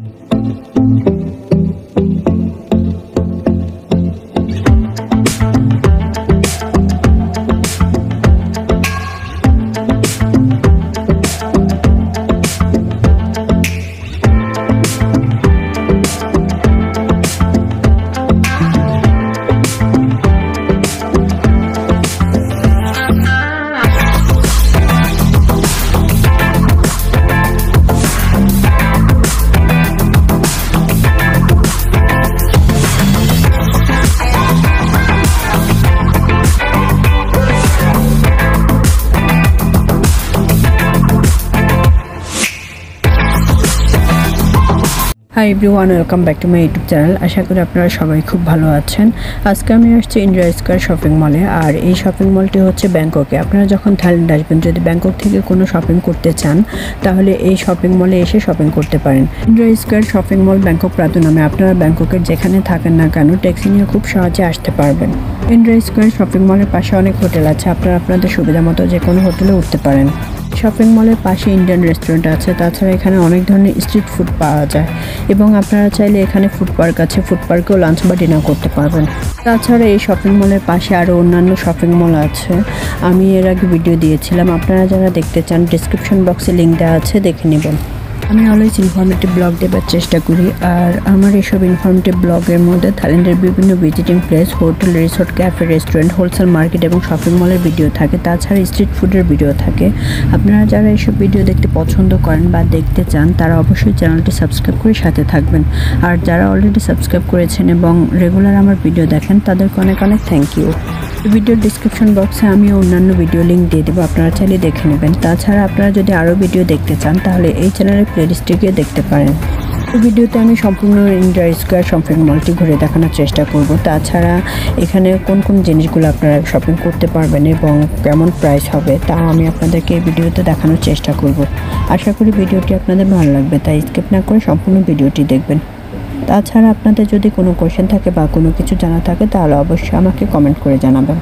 うん。hi everyone welcome back to my YouTube channel আশা করি আপনারা সবাই খুব ভালো আছেন। আজকে আমি আসছি ইন্ডিয়া স্কোয়ার শপিং মলে আর এই শপিং মলটি হচ্ছে ব্যাংককে আপনারা যখন থাইল্যান্ড আসবেন, যদি ব্যাংকক থেকে কোনো শপিং করতে চান, তাহলে এই শপিং মলে এসে শপিং করতে পারেন। India square shopping mall Bangkok প্রাত নামে। আপনারা ব্যাংককের যেখানে থাকেন না কেন ট্যাক্সি নিয়ে খুব সহজে আসতে পারবেন। ইন্ডিয়া স্কোয়ার শপিং মলের পাশে অনেক হোটেল আছে। আপনারা আপনাদের সুবিধা মতো যে কোনো হোটেলে উঠতে পারেন। শপিং মলের পাশে ইন্ডিয়ান রেস্টুরেন্ট আছে। তাছাড়া এখানে অনেক ধরনের স্ট্রিট ফুড পাওয়া যায়। এবং আপনারা চাইলে এখানে ফুড পার্ক আছে। ফুড পার্কেও লাঞ্চ বা ডিনার করতে পারবেন। তাছাড়া এই শপিং মলের পাশে আরও অন্যান্য শপিং মল আছে। আমি এর আগে ভিডিও দিয়েছিলাম। আপনারা যারা দেখতে চান ডিসক্রিপশন বক্সে লিঙ্ক দেওয়া আছে, দেখে নেবেন। আমি অলওয়েজ ইনফরমেটিভ ব্লগ দেবার চেষ্টা করি, আর আমার এইসব ইনফরমেটিভ ব্লগের মধ্যে থাইল্যান্ডের বিভিন্ন visiting place hotel resort cafe restaurant wholesale market এবং শপিং মলের ভিডিও থাকে। তাছাড়া স্ট্রিট ফুডের ভিডিও থাকে। আপনারা যারা এইসব ভিডিও দেখতে পছন্দ করেন বা দেখতে চান, তারা অবশ্যই চ্যানেলটি সাবস্ক্রাইব করে সাথে থাকবেন। আর যারা অলরেডি সাবস্ক্রাইব করেছেন এবং রেগুলার আমার ভিডিও দেখেন, তাদেরকে অনেক অনেক থ্যাংক ইউ ভিডিওর ডিসক্রিপশন বক্সে আমি অন্যান্য ভিডিও লিঙ্ক দিয়ে দেবো, আপনারা চাইলে দেখে নেবেন। তাছাড়া আপনারা যদি আরও ভিডিও দেখতে চান, তাহলে এই চ্যানেলের প্লেলিস্টে গিয়ে দেখতে পারেন। এই ভিডিওতে আমি সম্পূর্ণ ইন্ডিয়া স্কোয়ার শপিং মলটি ঘুরে দেখানোর চেষ্টা করব। তাছাড়া এখানে কোন কোন জিনিসগুলো আপনারা শপিং করতে পারবেন এবং কেমন প্রাইস হবে, তা আমি আপনাদেরকে এই ভিডিওতে দেখানোর চেষ্টা করব। আশা করি ভিডিওটি আপনাদের ভালো লাগবে, তাই স্কিপ না করে সম্পূর্ণ ভিডিওটি দেখবেন। তাছাড়া আপনাদের যদি কোনো কোয়েশ্চেন থাকে বা কোনো কিছু জানা থাকে, তাহলে অবশ্যই আমাকে কমেন্ট করে জানাবেন।